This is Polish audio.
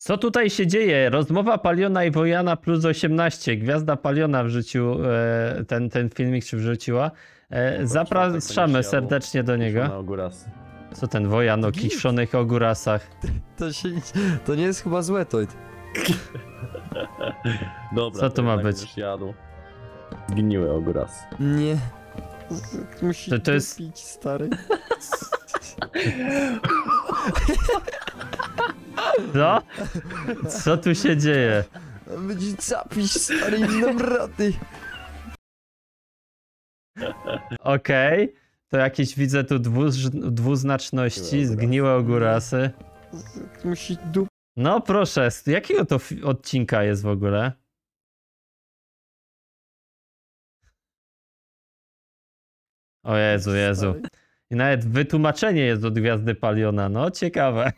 Co tutaj się dzieje? Rozmowa Paliona i Wojana plus 18. Gwiazda Paliona w życiu e, ten, ten filmik się wrzuciła. E, zapraszamy serdecznie do niego. Co ten Wojan o kiszonych ogórasach? To, się, to nie jest chyba złe, to. Dobra, Co to ma być? Już jadł. Zgniły ogóras. Nie. Musi To- to jest- pić, stary. Co? Co tu się dzieje? Będzie capić, stary, naprawdę. Okej. To jakieś widzę tu dwuz, dwuznaczności, Zgniłe ogórasy. Musi dup... No proszę, z jakiego to odcinka jest w ogóle? O Jezu, Jezu. I nawet wytłumaczenie jest od Gwiazdy Paliona, no ciekawe.